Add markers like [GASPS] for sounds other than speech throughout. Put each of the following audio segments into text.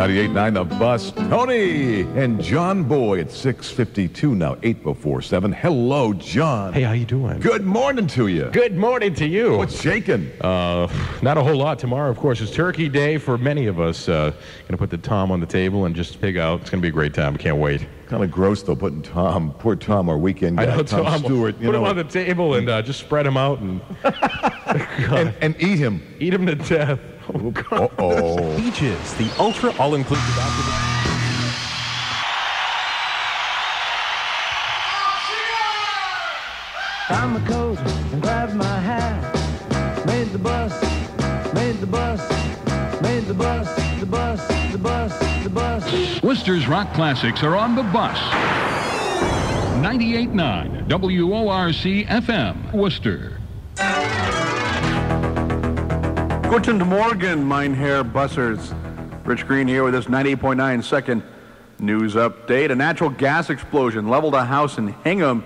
98.9 The Bus. Tony and John Boy at 6.52 now, 8 before 7. Hello, John. Hey, how you doing? Good morning to you. Good morning to you. What's shaking? Uh, [SIGHS] not a whole lot. Tomorrow, of course, is Turkey Day for many of us. Uh, gonna put the Tom on the table and just pig out. It's gonna be a great time. Can't wait. Kind of gross, though, putting Tom, poor Tom, our weekend guy, I know Tom, Tom. Stewart, you put know, him on the table and uh, just spread him out and [LAUGHS] [LAUGHS] and, and eat him. eat him to death. Oh, God. Uh-oh. Beaches, the ultra all-inclusive activity. Found my coat and grabbed my hat. Made the bus, made the bus, made the bus, the bus, the bus, the bus. Worcester's rock classics are on the bus. 98.9 WORC FM, Worcester. Guten Morgen, mein Herr Bussers. Rich Green here with this 98.9 second news update. A natural gas explosion leveled a house in Hingham.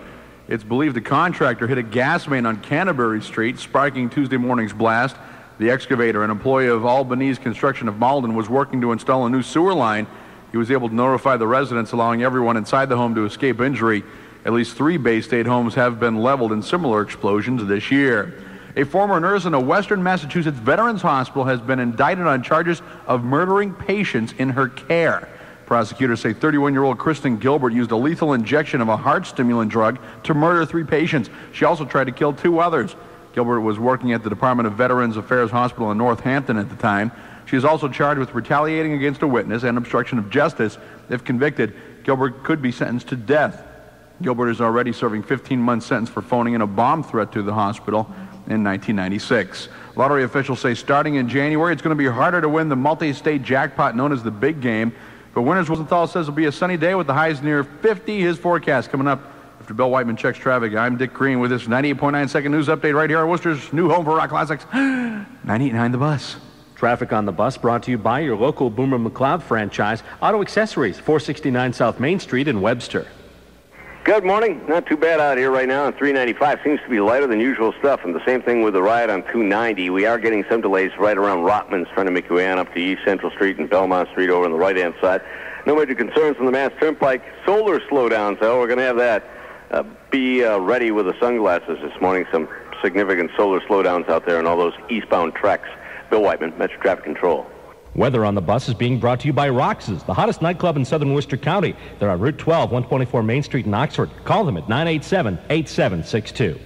It's believed the contractor hit a gas main on Canterbury Street, sparking Tuesday morning's blast. The excavator, an employee of Albanese Construction of Malden, was working to install a new sewer line. He was able to notify the residents, allowing everyone inside the home to escape injury. At least three Bay State homes have been leveled in similar explosions this year. A former nurse in a Western Massachusetts Veterans Hospital has been indicted on charges of murdering patients in her care. Prosecutors say 31-year-old Kristen Gilbert used a lethal injection of a heart stimulant drug to murder three patients. She also tried to kill two others. Gilbert was working at the Department of Veterans Affairs Hospital in Northampton at the time. She is also charged with retaliating against a witness and obstruction of justice. If convicted, Gilbert could be sentenced to death. Gilbert is already serving 15 months sentence for phoning in a bomb threat to the hospital in 1996. Lottery officials say starting in January, it's going to be harder to win the multi-state jackpot known as the big game. But Winners Rosenthal says it'll be a sunny day with the highs near 50. His forecast coming up after Bill Whiteman checks traffic. I'm Dick Green with this 98.9 second news update right here on Worcester's new home for rock classics, [GASPS] 98.9 The Bus. Traffic on the bus brought to you by your local Boomer McCloud franchise, Auto Accessories, 469 South Main Street in Webster. Good morning. Not too bad out here right now on 395. Seems to be lighter than usual stuff. And the same thing with the ride on 290. We are getting some delays right around Rotman's trying to make your way on up to East Central Street and Belmont Street over on the right-hand side. No major concerns from the Mass Turnpike. Solar slowdowns, though. We're going to have that. Uh, be uh, ready with the sunglasses this morning. Some significant solar slowdowns out there on all those eastbound tracks. Bill Whiteman, Metro Traffic Control. Weather on the bus is being brought to you by Roxas, the hottest nightclub in southern Worcester County. They're on Route 12, 124 Main Street in Oxford. Call them at 987-8762.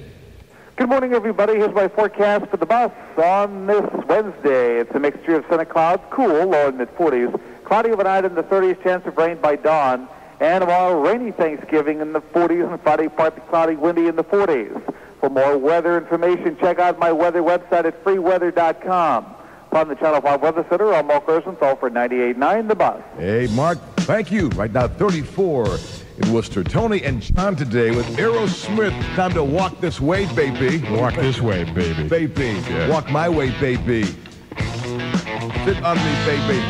Good morning, everybody. Here's my forecast for the bus on this Wednesday. It's a mixture of sun and clouds, cool, low in mid-40s, cloudy overnight in the 30s, chance of rain by dawn, and tomorrow rainy Thanksgiving in the 40s, and Friday partly cloudy, windy in the 40s. For more weather information, check out my weather website at freeweather.com. Upon the Channel 5 Weather Center, I'm Mark Rosenthal for 98.9 The Buzz. Hey, Mark, thank you. Right now, 34 in Worcester. Tony and John today with Aerosmith. Time to walk this way, baby. Walk this way, baby. Baby. Yeah. Walk my way, baby. Sit on me, baby.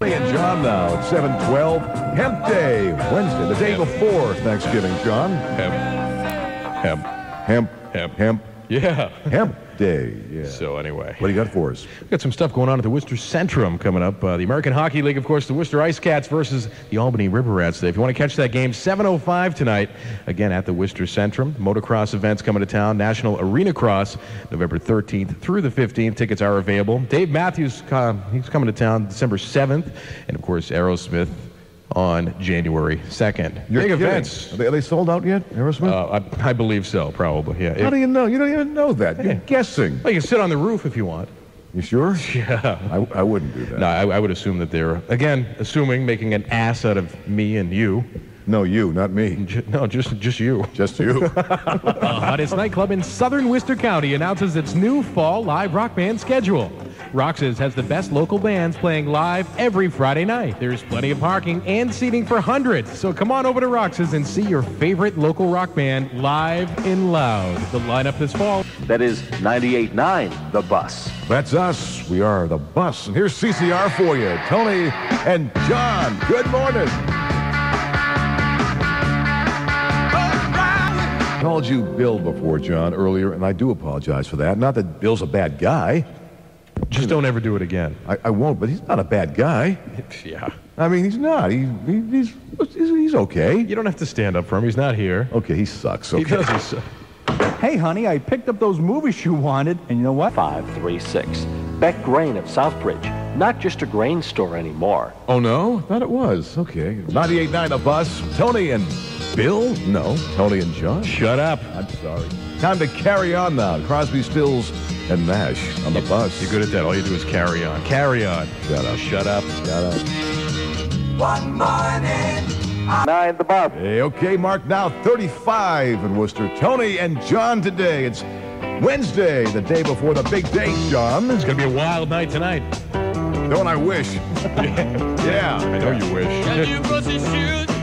Tony and John now at 712. Hemp Day, Wednesday, the day before Thanksgiving, John. Hemp. Hemp. Hemp, Hemp. hemp, Yeah. hemp day. Yeah. So anyway. What do you got for us? We've got some stuff going on at the Worcester Centrum coming up. Uh, the American Hockey League, of course, the Worcester Ice Cats versus the Albany River Rats today. If you want to catch that game, 7.05 tonight, again at the Worcester Centrum. Motocross events coming to town. National Arena Cross, November 13th through the 15th. Tickets are available. Dave Matthews, uh, he's coming to town December 7th. And, of course, Aerosmith on January 2nd. You're Big kidding. events. Are they, are they sold out yet, Aerosmith? Uh, I, I believe so, probably, yeah. How It- do you know? You don't even know that. You're Yeah. guessing. well, you can sit on the roof if you want. You sure? [LAUGHS] Yeah. I, I wouldn't do that. No, I, I would assume that they're, again, assuming making an ass out of me and you. No, you, not me. J- no, just just you. Just you. [LAUGHS] [LAUGHS] The hottest nightclub in southern Worcester County announces its new fall live rock band schedule. Roxas has the best local bands playing live every Friday night. There's plenty of parking and seating for hundreds, so come on over to Roxas and see your favorite local rock band live and loud. The lineup this fall That is 98.9 The Bus. That's us. We are the bus. And here's CCR for you. Tony and John. Good morning. Called you Bill before, John, earlier, and I do apologize for that. Not that Bill's a bad guy. Just don't ever do it again. I, I won't, but he's not a bad guy. [LAUGHS] Yeah. I mean, he's not. He, he, he's, he's he's okay. You don't have to stand up for him. He's not here. Okay, he sucks. Okay. He does. He's, Hey, honey, I picked up those movies you wanted, and you know what? 536. Beck Grain of Southbridge. Not just a grain store anymore. Oh no, thought it was. Okay, 98.9 the bus. Tony and Bill? No, Tony and John. shut up. I'm sorry. Time to carry on now. Crosby, Stills, and Nash on the bus. You're good at that. All you do is carry on. Carry on. Shut up. Shut up. Shut up. One morning. I Nine, the bus. Hey, okay, Mark. Now 35 in Worcester. Tony and John today. It's Wednesday, the day before the big date, John. It's gonna be a wild night tonight. Don't I wish? [LAUGHS] yeah. I know you wish. [LAUGHS]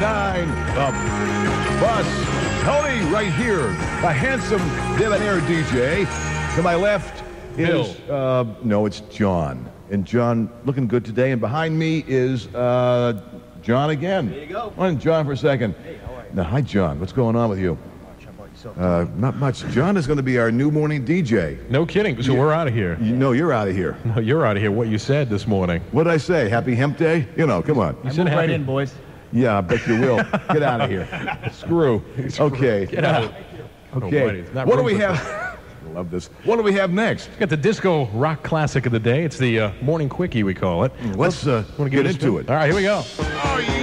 nine, the bus. Tony right here, the handsome debonair DJ. To my left is, uh, no, it's John. And John looking good today. And behind me is uh, John again. There you go. On John for a second. Hey, how are you? Now, hi, John. What's going on with you? Uh, not much. John is going to be our new morning DJ. No kidding. So we're out of here. You know you're out of here. No, you're out of here. What you said this morning. What did I say? Happy Hemp Day? You know, come on. You said happy. boys. Yeah, I bet you will. Get out of here. [LAUGHS] Screw. [LAUGHS] Okay. Get out. Okay. Alrighty, it's not What do we have? I [LAUGHS] love this. What do we have next? We Got the disco rock classic of the day. It's the uh, morning quickie, we call it. Let's uh, Wanna get give into a it. All right, here we go. Oh, yeah,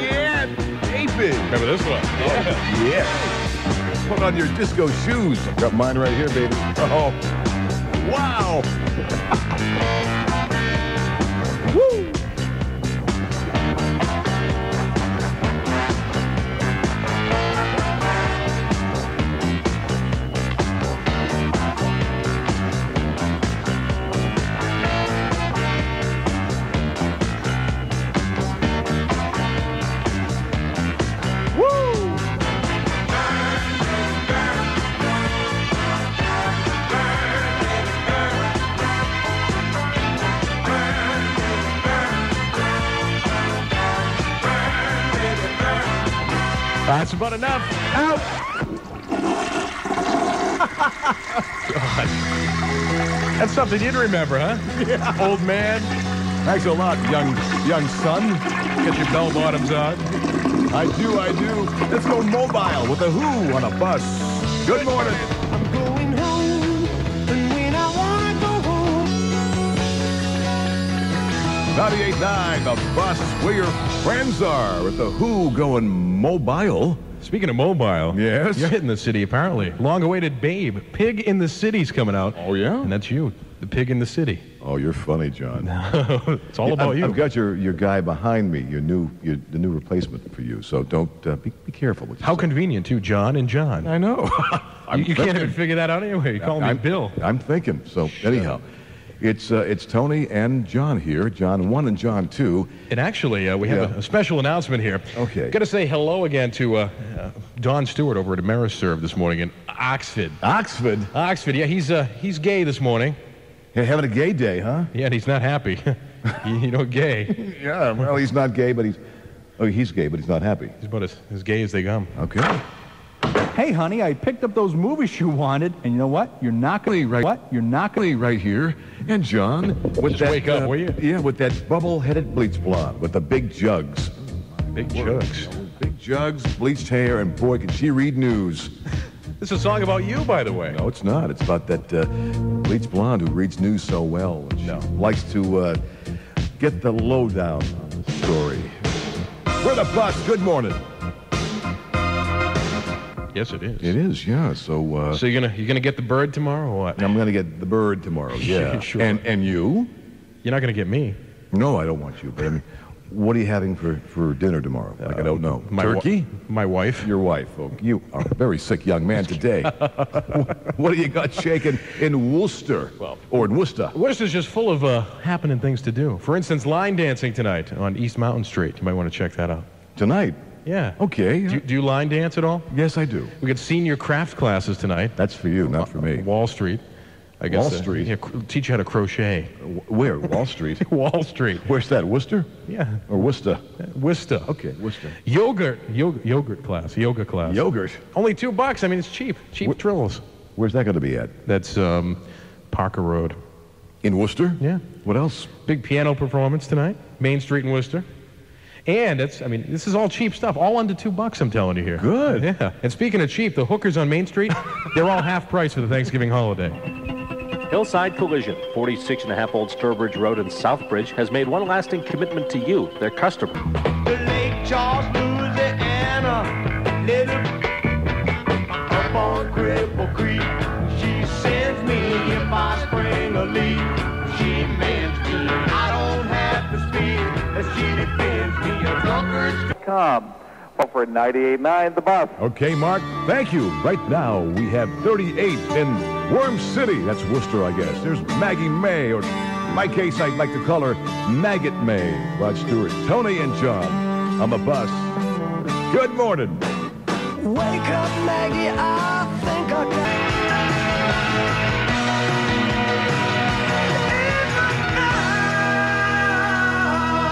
baby. Remember this one? Yeah. Put on your disco shoes. I've got mine right here, baby. Oh, wow. [LAUGHS] That's about enough. Out. [LAUGHS] God. That's something you'd remember, huh? Old man, Thanks a lot, young young son. get your bell bottoms on. I do, I do. Let's go mobile with the Who on a bus. Good morning. I'm going home, and when I wanna go home. 98.9, the bus where your friends are with the Who going mobile. Speaking of mobile, Yes? you're hitting the city apparently. Long-awaited Babe, Pig in the City's coming out. Oh, yeah? And that's you, the pig in the city. Oh, you're funny, John. [LAUGHS] it's all about I've, you. I've got your, your guy behind me, your new your, the new replacement for you. So don't uh, be, be careful. How say. convenient, too, John and John. I know. [LAUGHS] you you can't even figure that out anyway. You call me I'm, Bill. I'm thinking. So anyhow, it's uh, it's Tony and John here. John one and John two. And actually, uh, we have Yeah. a, special announcement here. Okay. Got to say hello again to uh, uh, Don Stewart over at Ameriserve this morning in Oxford. Oxford. Oxford, yeah, he's uh, he's gay this morning. Hey, having a gay day, huh? Yeah, and he's not happy. [LAUGHS] you, you know, gay. [LAUGHS] Yeah. Well, he's not gay, but he's oh, he's gay, but he's not happy. He's about as, as gay as they come. Okay. Hey, honey, I picked up those movies you wanted, and you know what? You're not gonna. Right. What? You're not gonna. Right here, and John with Just that. wake up, uh, will you? Yeah, with that bubble-headed bleach blonde with the big jugs. Big jugs. Big jugs, bleached hair, and boy, can she read news. [LAUGHS] This is a song about you, by the way. No, it's not. It's about that uh, bleach blonde who reads news so well. And she likes to uh, get the lowdown on the story. We're the bus. Good morning. Yes, it is. It is, yeah. So, uh, So you're gonna you're gonna get the bird tomorrow or what? I'm going to get the bird tomorrow. [LAUGHS] Yeah. Sure. And and you? You're not gonna get me. No, I don't want you. But I mean, What are you having for, for dinner tomorrow? Like, I don't know. My Turkey? my wife. Your wife. Oh, you are a very sick young man today. [LAUGHS] [LAUGHS] what do you got shaking in Worcester? Well, or in Worcester? Worcester's just full of uh, happening things to do. For instance, line dancing tonight on East Mountain Street. You might want to check that out. Tonight? Yeah. Okay. Do, you- do you line dance at all? Yes, I do. We got senior craft classes tonight. That's for you, not for me. Wall Street. I guess. Wall uh, Street? yeah, cr- teach you how to crochet. Where? Wall Street? [LAUGHS] Wall Street. Where's that? Worcester? Yeah. Or Worcester? Worcester. Okay, Worcester. Yogurt. Yoga, yogurt class. Yoga class. Yogurt. Only two bucks. I mean, it's cheap. Cheap trills. Where's that going to be at? That's um, Parker Road. In Worcester? Yeah. What else? Big piano performance tonight. Main Street in Worcester. And it's, I mean, this is all cheap stuff. All under two bucks, I'm telling you here. Good. Yeah. And speaking of cheap, the hookers on Main Street, [LAUGHS] they're all half price for the Thanksgiving holiday. Hillside Collision, 46 and a half Old Sturbridge Road in Southbridge, has made one lasting commitment to you, their customer. Lake Charles, Louisiana, little up on Cripple Creek. Me. A drunkard's Com. Well, for 98.9, the bus. Okay, Mark, thank you. Right now, we have 38 in Worm City. That's Worcester, I guess. There's Maggie May, or in my case, I'd like to call her Maggot May. Rod Stewart, Tony, and John on the bus. Good morning. Wake up, Maggie. I think I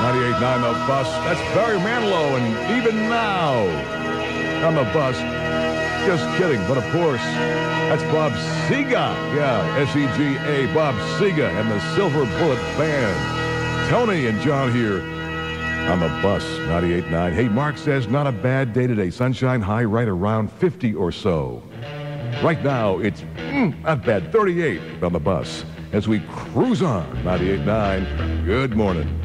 98.9 The Bus. That's Barry Manilow, and even now on the bus. Just kidding, but of course, that's Bob Sega. Yeah, S-E-G-A, Bob Sega and the Silver Bullet Band. Tony and John here on the bus, 98.9. Hey, Mark says not a bad day today. Sunshine high right around 50 or so. Right now, it's mm, not bad, 38 on the bus as we cruise on, 98.9. Good morning.